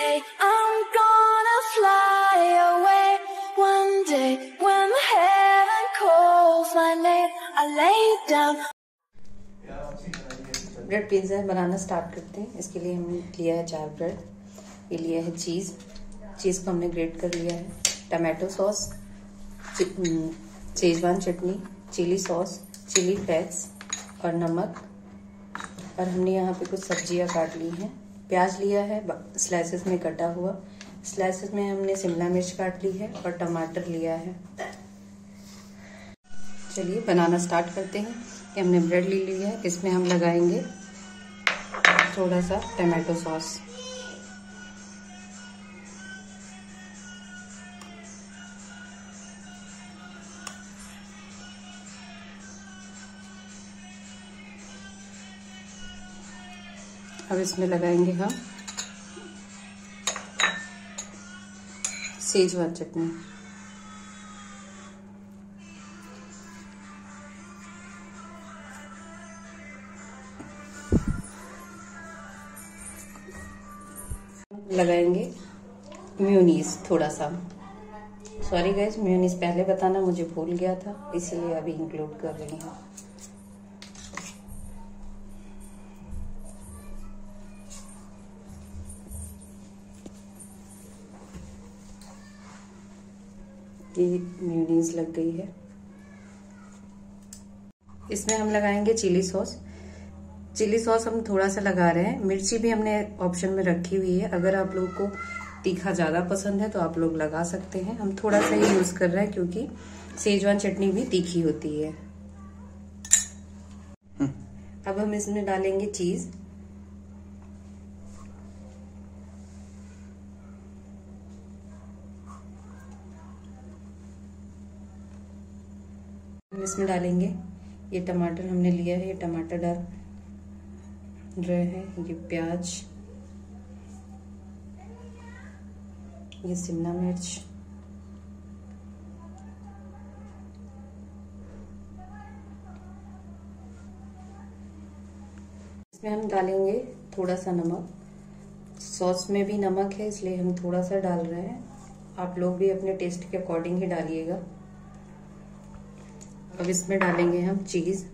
day I'm gonna fly away. One day when heaven calls my name, I lay down. Bread pizza banana start करते हैं। इसके लिए हमने लिया है चार ब्रेड ये लिया है चीज़ चीज़ को हमने ग्रेट कर लिया है। टमाटो सॉस शेजवान चटनी चिली सॉस चिली फ्लेक्स और नमक। और हमने यहाँ पे कुछ सब्ज़ियाँ काट ली हैं। प्याज लिया है स्लाइसेस में कटा हुआ। स्लाइसेस में हमने शिमला मिर्च काट ली है और टमाटर लिया है। चलिए, बनाना स्टार्ट करते हैं। कि हमने ब्रेड ले लिया है, इसमें हम लगाएँगे थोड़ा सा टमाटो सॉस अब इसमें लगाएँगे हम। सेजवान चटनी। लगाएँगे म्यूनीस थोड़ा सा सॉरी गैस म्यूनीस पहले बताना मुझे भूल गया था, इसीलिए अभी इंक्लूड कर रही हूँ। ये म्यूनीज लग गई है। इसमें हम लगाएँगे चिली सॉस चिली सॉस हम थोड़ा सा लगा रहे हैं। मिर्ची भी हमने ऑप्शन में रखी हुई है। अगर आप लोग को तीखा ज़्यादा पसंद है तो आप लोग लगा सकते हैं। हम थोड़ा सा ही यूज़ कर रहे हैं क्योंकि सेजवान चटनी भी तीखी होती है। हम्म। अब हम इसमें डालेंगे चीज़ हम इसमें डालेंगे। ये टमाटर हमने लिया है, ये टमाटर डाल रहे हैं, ये प्याज, ये शिमला मिर्च, इसमें हम डालेंगे थोड़ा सा नमक। सॉस में भी नमक है, इसलिए हम थोड़ा सा डाल रहे हैं। आप लोग भी अपने टेस्ट के अकॉर्डिंग ही डालिएगा। अब इसमें डालेंगे हम चीज़।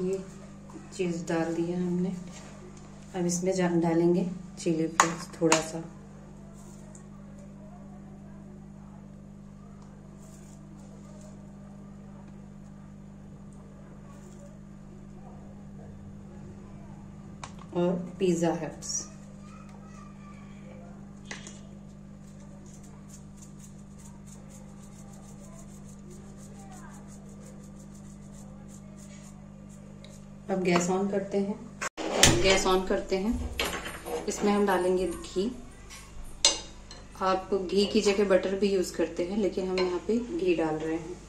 ये चीज़ डाल दिया हमने। अब इसमें डालेंगे चिली फ्लेक्स थोड़ा सा। और पिज़्ज़ा हट्स अब गैस ऑन करते हैं। गैस ऑन करते हैं। इसमें हम डालेंगे घी। आप घी की जगह बटर भी यूज़ करते हैं, लेकिन हम यहाँ पे घी डाल रहे हैं।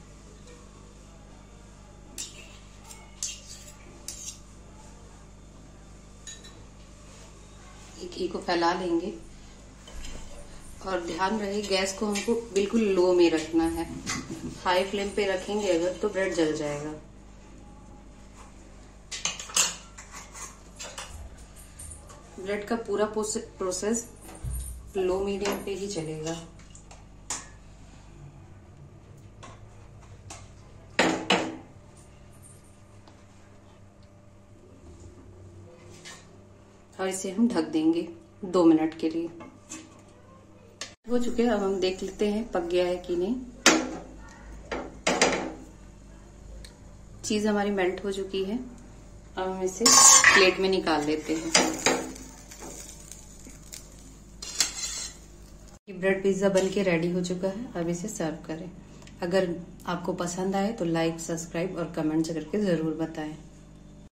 घी को फैला लेंगे। और ध्यान रहे, गैस को हमको बिल्कुल लो में रखना है। हाई फ्लेम पे रखेंगे, अगर तो ब्रेड जल जाएगा। ब्रेड का पूरा प्रोसेस लो मीडियम पे ही चलेगा। और इसे हम ढक देंगे दो मिनट के लिए। हो चुके अब हम देख लेते हैं पक गया है कि नहीं। चीज़ हमारी मेल्ट हो चुकी है, अब हम इसे प्लेट में निकाल लेते हैं। ब्रेड पिज्जा बन के रेडी हो चुका है, अब इसे सर्व करें। अगर आपको पसंद आए तो लाइक, सब्सक्राइब और कमेंट करके ज़रूर बताएँ।